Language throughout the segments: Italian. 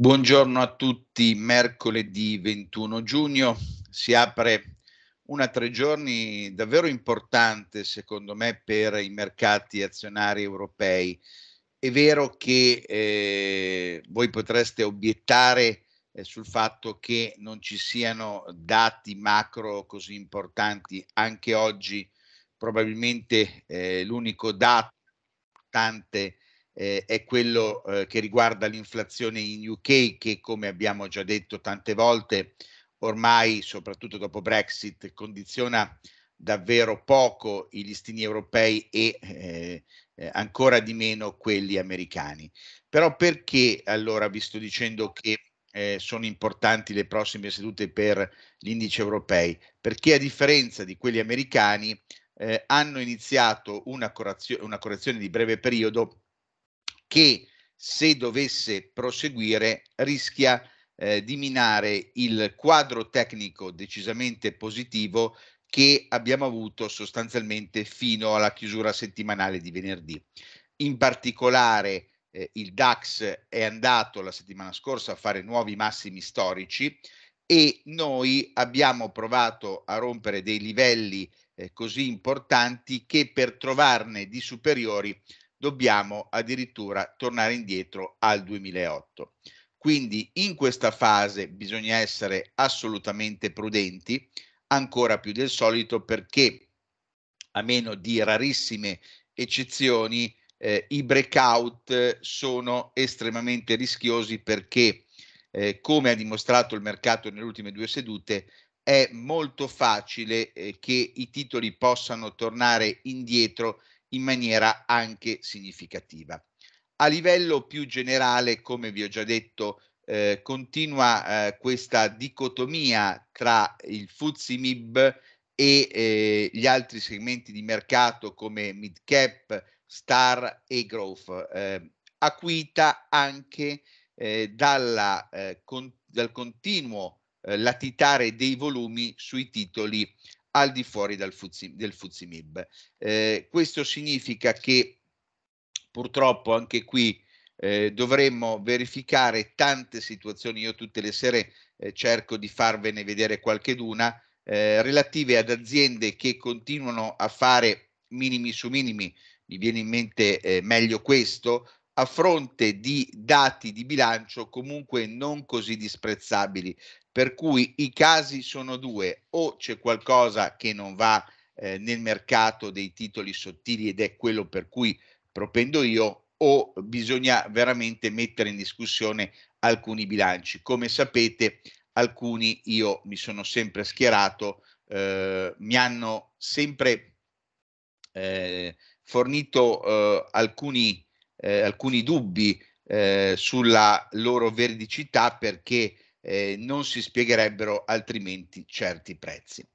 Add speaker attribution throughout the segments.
Speaker 1: Buongiorno a tutti, mercoledì 21 giugno si apre una tre giorni davvero importante secondo me per i mercati azionari europei. È vero che eh, voi potreste obiettare eh, sul fatto che non ci siano dati macro così importanti, anche oggi probabilmente eh, l'unico dato importante eh, è quello eh, che riguarda l'inflazione in UK che come abbiamo già detto tante volte ormai soprattutto dopo Brexit condiziona davvero poco i listini europei e eh, eh, ancora di meno quelli americani. Però perché allora vi sto dicendo che eh, sono importanti le prossime sedute per gli indici europei? Perché a differenza di quelli americani eh, hanno iniziato una, corrazio- una correzione di breve periodo che se dovesse proseguire rischia eh, di minare il quadro tecnico decisamente positivo che abbiamo avuto sostanzialmente fino alla chiusura settimanale di venerdì. In particolare eh, il DAX è andato la settimana scorsa a fare nuovi massimi storici e noi abbiamo provato a rompere dei livelli eh, così importanti che per trovarne di superiori dobbiamo addirittura tornare indietro al 2008. Quindi in questa fase bisogna essere assolutamente prudenti, ancora più del solito perché a meno di rarissime eccezioni eh, i breakout sono estremamente rischiosi perché eh, come ha dimostrato il mercato nelle ultime due sedute è molto facile eh, che i titoli possano tornare indietro in maniera anche significativa. A livello più generale, come vi ho già detto, eh, continua eh, questa dicotomia tra il FTSE MIB e eh, gli altri segmenti di mercato come mid cap, star e growth, eh, acuita anche eh, dalla, eh, con, dal continuo latitare dei volumi sui titoli al di fuori FTSE, del FTSE MIB. Eh, questo significa che purtroppo anche qui eh, dovremmo verificare tante situazioni, io tutte le sere eh, cerco di farvene vedere qualcheduna, eh, relative ad aziende che continuano a fare minimi su minimi, mi viene in mente eh, meglio questo, a fronte di dati di bilancio comunque non così disprezzabili. Per cui i casi sono due, o c'è qualcosa che non va eh, nel mercato dei titoli sottili ed è quello per cui propendo io, o bisogna veramente mettere in discussione alcuni bilanci. Come sapete, alcuni io mi sono sempre schierato, eh, mi hanno sempre eh, fornito eh, alcuni, eh, alcuni dubbi eh, sulla loro veridicità perché eh, non si spiegherebbero altrimenti certi prezzi.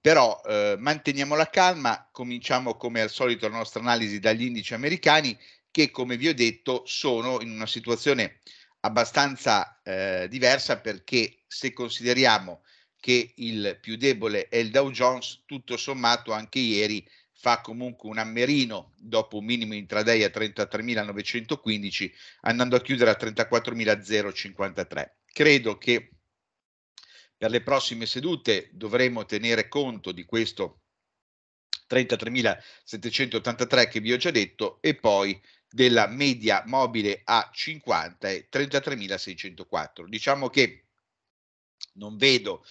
Speaker 1: Però eh, manteniamo la calma, cominciamo come al solito la nostra analisi dagli indici americani che come vi ho detto sono in una situazione abbastanza eh, diversa perché se consideriamo che il più debole è il Dow Jones, tutto sommato anche ieri fa comunque un ammerino dopo un minimo intraday a 33.915 andando a chiudere a 34.053 credo che per le prossime sedute dovremo tenere conto di questo 33.783 che vi ho già detto e poi della media mobile a 50 e 33.604. Diciamo che non vedo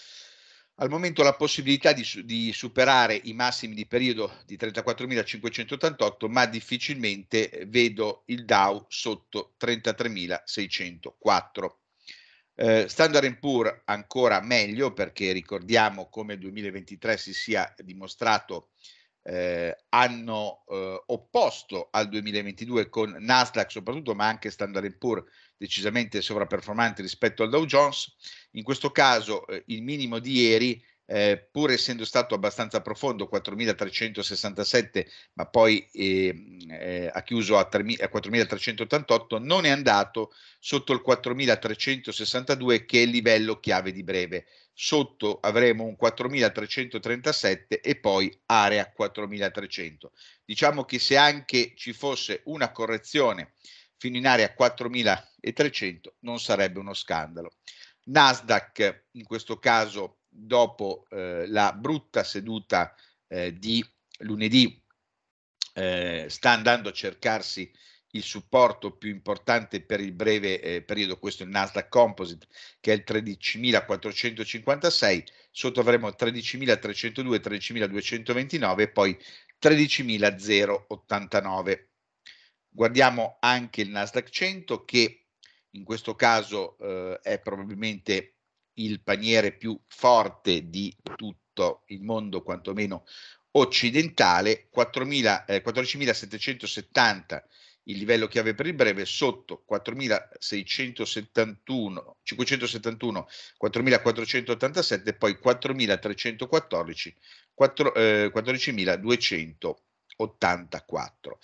Speaker 1: al momento la possibilità di, di, superare i massimi di periodo di 34.588, ma difficilmente vedo il Dow sotto 33.604. Eh, Standard Poor ancora meglio perché ricordiamo come il 2023 si sia dimostrato eh, anno eh, opposto al 2022 con Nasdaq soprattutto ma anche Standard Poor decisamente sovrapperformanti rispetto al Dow Jones. In questo caso eh, il minimo di ieri eh, pur essendo stato abbastanza profondo, 4.367, ma poi eh, eh, ha chiuso a, 3, a 4.388, non è andato sotto il 4.362 che è il livello chiave di breve. Sotto avremo un 4.337 e poi area 4.300. Diciamo che se anche ci fosse una correzione fino in area 4300 non sarebbe uno scandalo. Nasdaq in questo caso dopo eh, la brutta seduta eh, di lunedì eh, sta andando a cercarsi il supporto più importante per il breve eh, periodo, questo è il Nasdaq Composite che è il 13.456, sotto avremo 13.302, 13.229 e poi 13.089. Guardiamo anche il Nasdaq 100 che in questo caso eh, è probabilmente il paniere più forte di tutto il mondo, quantomeno occidentale, 4.000, eh, 14.770 il livello chiave per il breve, sotto 4.671, 571, 4.487 e poi 4.314, 4, eh, 14.284.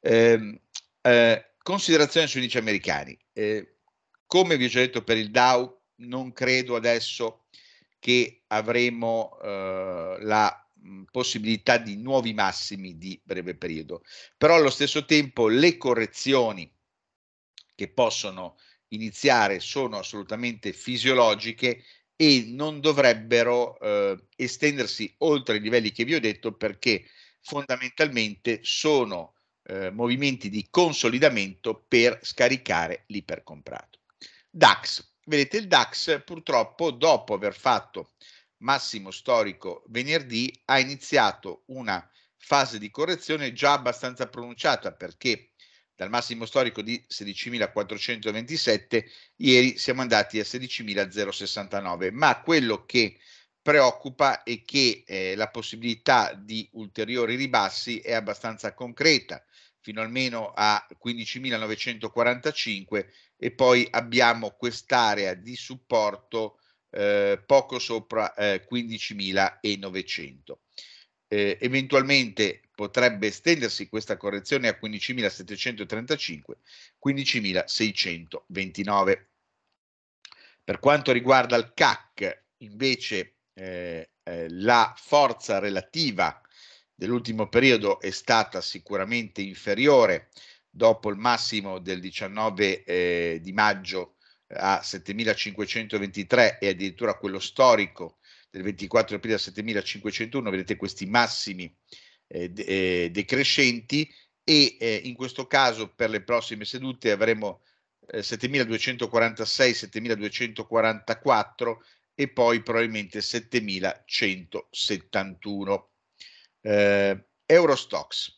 Speaker 1: Eh, eh, considerazione sui indici americani. Eh, come vi ho già detto per il Dow, non credo adesso che avremo eh, la possibilità di nuovi massimi di breve periodo, però allo stesso tempo le correzioni che possono iniziare sono assolutamente fisiologiche e non dovrebbero eh, estendersi oltre i livelli che vi ho detto perché fondamentalmente sono eh, movimenti di consolidamento per scaricare l'ipercomprato. DAX, vedete il DAX purtroppo dopo aver fatto massimo storico venerdì ha iniziato una fase di correzione già abbastanza pronunciata perché dal massimo storico di 16.427 ieri siamo andati a 16.069 ma quello che preoccupa è che eh, la possibilità di ulteriori ribassi è abbastanza concreta fino almeno a 15.945 e poi abbiamo quest'area di supporto eh, poco sopra eh, 15.900. Eh, eventualmente potrebbe estendersi questa correzione a 15.735, 15.629. Per quanto riguarda il CAC, invece, eh, eh, la forza relativa dell'ultimo periodo è stata sicuramente inferiore dopo il massimo del 19 eh, di maggio a 7523 e addirittura quello storico del 24 aprile a 7501, vedete questi massimi eh, eh, decrescenti e eh, in questo caso per le prossime sedute avremo eh, 7246, 7244 e poi probabilmente 7171. Eh, Eurostox,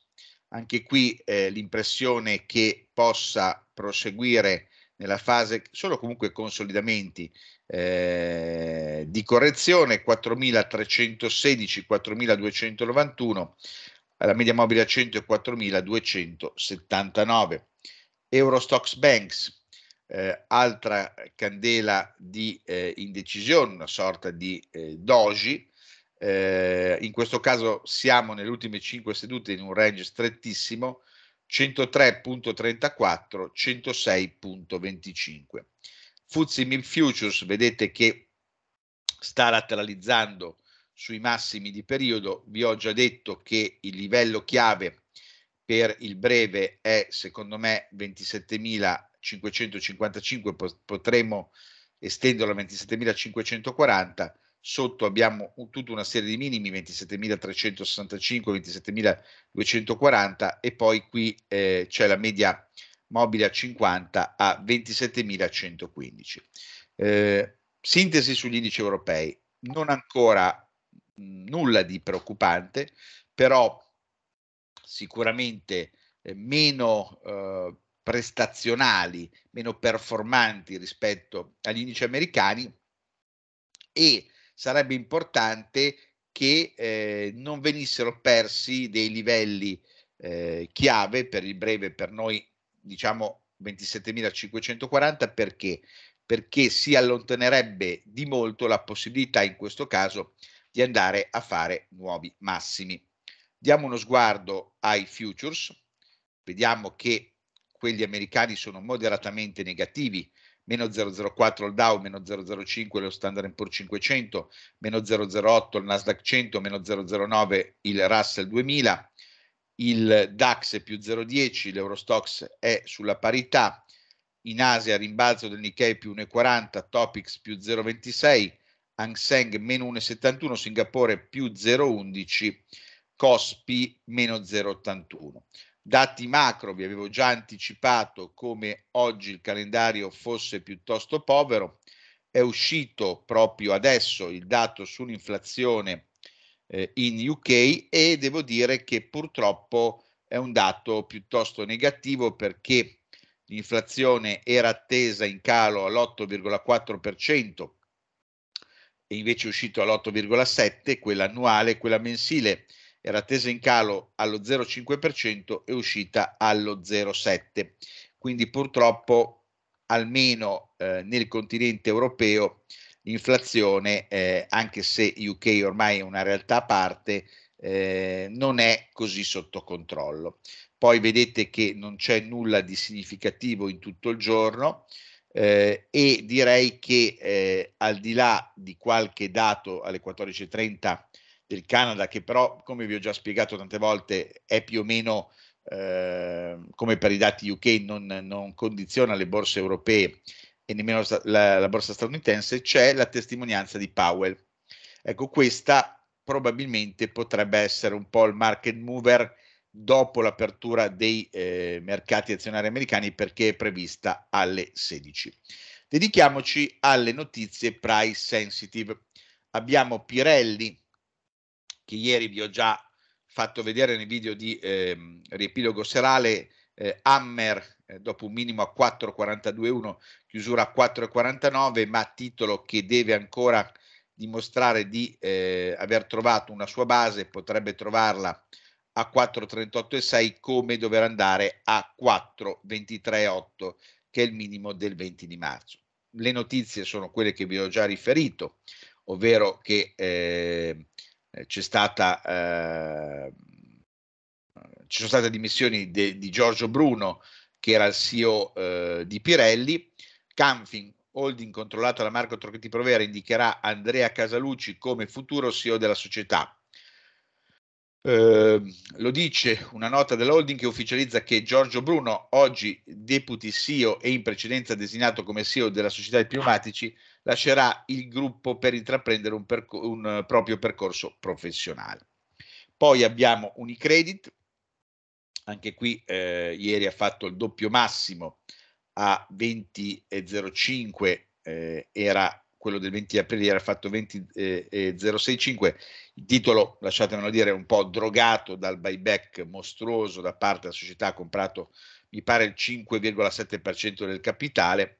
Speaker 1: anche qui eh, l'impressione che possa proseguire nella fase, sono comunque consolidamenti eh, di correzione, 4.316, 4.291, la media mobile a 100 è 4.279. Eurostox Banks, eh, altra candela di eh, indecisione, una sorta di eh, doji, eh, in questo caso siamo nelle ultime 5 sedute in un range strettissimo, 103.34, 106.25. Fuzzi Mil Futures, vedete che sta lateralizzando sui massimi di periodo. Vi ho già detto che il livello chiave per il breve è secondo me 27.555, potremmo estenderlo a 27.540 sotto abbiamo tutta una serie di minimi 27.365, 27.240 e poi qui eh, c'è la media mobile a 50 a 27.115. Eh, sintesi sugli indici europei, non ancora mh, nulla di preoccupante, però sicuramente eh, meno eh, prestazionali, meno performanti rispetto agli indici americani e sarebbe importante che eh, non venissero persi dei livelli eh, chiave per il breve, per noi diciamo 27.540 perché? Perché si allontanerebbe di molto la possibilità in questo caso di andare a fare nuovi massimi. Diamo uno sguardo ai futures, vediamo che quelli americani sono moderatamente negativi, meno 0,04 il Dow, meno 0,05 lo Standard Poor's 500, meno 0,08 il Nasdaq 100, meno 0,09 il Russell 2000. il DAX è più 0,10, l'Eurostox è sulla parità, in Asia rimbalzo del Nikkei più 1,40, Topix più 0,26, Hang Seng meno 1,71, Singapore più 0,11, Cospi meno 0,81. Dati macro, vi avevo già anticipato come oggi il calendario fosse piuttosto povero, è uscito proprio adesso il dato sull'inflazione eh, in UK e devo dire che purtroppo è un dato piuttosto negativo perché l'inflazione era attesa in calo all'8,4% e invece è uscito all'8,7%, quella annuale, quella mensile era attesa in calo allo 0,5% e uscita allo 0,7%. Quindi purtroppo almeno eh, nel continente europeo l'inflazione, eh, anche se UK ormai è una realtà a parte, eh, non è così sotto controllo. Poi vedete che non c'è nulla di significativo in tutto il giorno eh, e direi che eh, al di là di qualche dato alle 14.30 del Canada, che però, come vi ho già spiegato tante volte, è più o meno eh, come per i dati UK, non, non condiziona le borse europee e nemmeno la, la borsa statunitense, c'è la testimonianza di Powell. Ecco, questa probabilmente potrebbe essere un po' il market mover dopo l'apertura dei eh, mercati azionari americani perché è prevista alle 16. Dedichiamoci alle notizie price sensitive. Abbiamo Pirelli, che ieri vi ho già fatto vedere nel video di eh, riepilogo serale, eh, Hammer eh, dopo un minimo a 4,42,1, chiusura a 4,49, ma titolo che deve ancora dimostrare di eh, aver trovato una sua base, potrebbe trovarla a 4,38,6 come dover andare a 4,23,8 che è il minimo del 20 di marzo. Le notizie sono quelle che vi ho già riferito, ovvero che eh, c'è stata eh, ci sono state dimissioni de, di Giorgio Bruno che era il CEO eh, di Pirelli. Canfin, holding controllato dalla Marco Trocchetti Provera, indicherà Andrea Casalucci come futuro CEO della società. Eh, lo dice una nota dell'holding che ufficializza che Giorgio Bruno, oggi deputy CEO e in precedenza designato come CEO della società di pneumatici, lascerà il gruppo per intraprendere un, perco- un proprio percorso professionale. Poi abbiamo Unicredit, anche qui eh, ieri ha fatto il doppio massimo a 20,05, eh, era quello del 20 aprile, era fatto 20,065. Il titolo, lasciatemelo dire, un po' drogato dal buyback mostruoso da parte della società, ha comprato mi pare il 5,7% del capitale.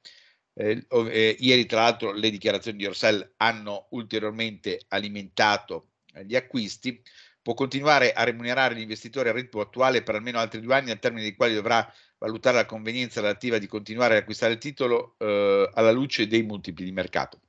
Speaker 1: Eh, eh, ieri, tra l'altro, le dichiarazioni di Orsell hanno ulteriormente alimentato eh, gli acquisti può continuare a remunerare gli investitori al ritmo attuale per almeno altri due anni, al termine dei quali dovrà valutare la convenienza relativa di continuare ad acquistare il titolo eh, alla luce dei multipli di mercato.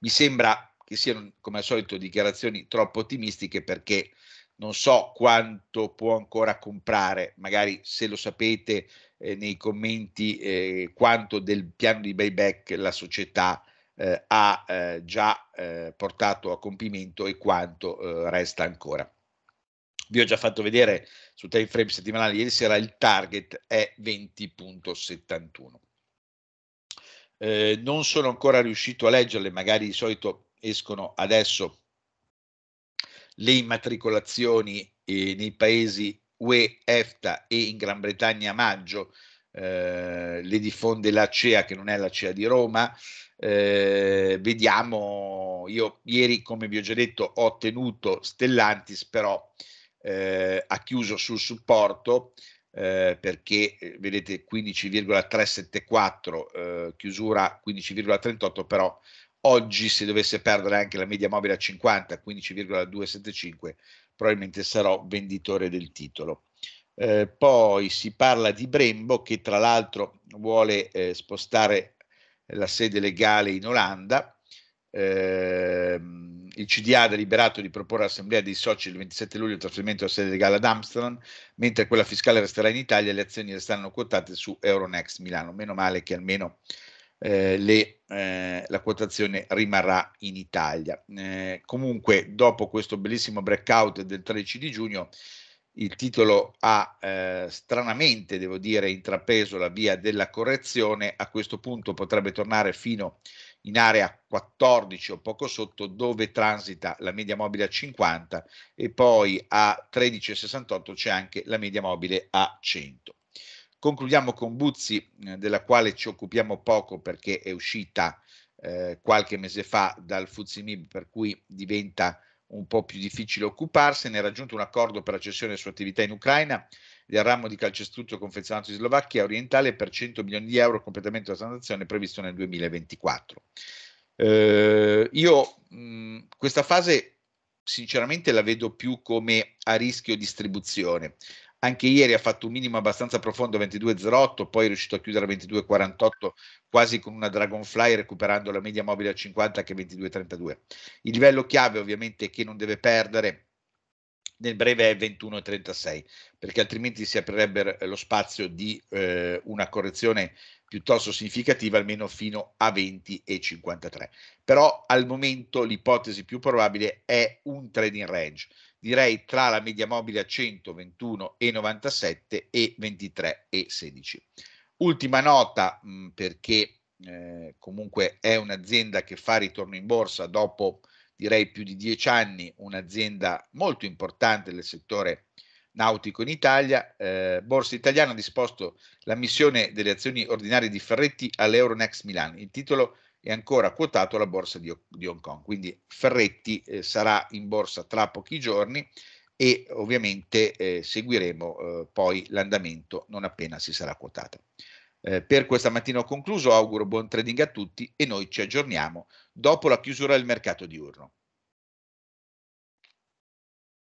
Speaker 1: Mi sembra che siano, come al solito, dichiarazioni troppo ottimistiche perché non so quanto può ancora comprare, magari se lo sapete eh, nei commenti, eh, quanto del piano di buyback la società eh, ha eh, già eh, portato a compimento e quanto eh, resta ancora. Vi ho già fatto vedere su time frame settimanale ieri sera il target è 20.71. Eh, non sono ancora riuscito a leggerle, magari di solito escono adesso le immatricolazioni eh, nei paesi UE, EFTA e in Gran Bretagna a maggio, eh, le diffonde la CEA che non è la CEA di Roma, eh, vediamo, io ieri come vi ho già detto ho tenuto Stellantis però eh, ha chiuso sul supporto eh, perché eh, vedete 15,374 eh, chiusura 15,38 però oggi se dovesse perdere anche la media mobile a 50 15,275 probabilmente sarò venditore del titolo eh, poi si parla di Brembo che tra l'altro vuole eh, spostare la sede legale in Olanda. Eh, il CDA ha deliberato di proporre all'Assemblea dei soci il 27 luglio il trasferimento della sede legale ad Amsterdam, mentre quella fiscale resterà in Italia e le azioni resteranno quotate su Euronext Milano. Meno male che almeno eh, le, eh, la quotazione rimarrà in Italia. Eh, comunque, dopo questo bellissimo breakout del 13 di giugno, il titolo ha eh, stranamente, devo dire, intrapreso la via della correzione, a questo punto potrebbe tornare fino in area 14 o poco sotto dove transita la media mobile a 50 e poi a 13,68 c'è anche la media mobile a 100. Concludiamo con Buzzi, eh, della quale ci occupiamo poco perché è uscita eh, qualche mese fa dal Fuzimib, per cui diventa un po' più difficile occuparsene, ha raggiunto un accordo per la cessione delle sue attività in Ucraina del ramo di calcestruzzo confezionato di Slovacchia orientale per 100 milioni di euro completamento della transazione previsto nel 2024. Eh, io mh, questa fase sinceramente la vedo più come a rischio distribuzione. Anche ieri ha fatto un minimo abbastanza profondo 22,08, poi è riuscito a chiudere a 22,48 quasi con una Dragonfly recuperando la media mobile a 50 che è 22,32. Il livello chiave ovviamente che non deve perdere nel breve è 21,36 perché altrimenti si aprirebbe lo spazio di eh, una correzione piuttosto significativa almeno fino a 20,53 però al momento l'ipotesi più probabile è un trading range direi tra la media mobile a 100 21,97 e 23,16 ultima nota mh, perché eh, comunque è un'azienda che fa ritorno in borsa dopo direi più di dieci anni, un'azienda molto importante nel settore nautico in Italia. Eh, Borsa Italiana ha disposto la missione delle azioni ordinarie di Ferretti all'Euronext Milan. Il titolo è ancora quotato alla borsa di, di Hong Kong, quindi Ferretti eh, sarà in borsa tra pochi giorni e ovviamente eh, seguiremo eh, poi l'andamento non appena si sarà quotata. Eh, per questa mattina ho concluso, auguro buon trading a tutti e noi ci aggiorniamo dopo la chiusura del mercato diurno.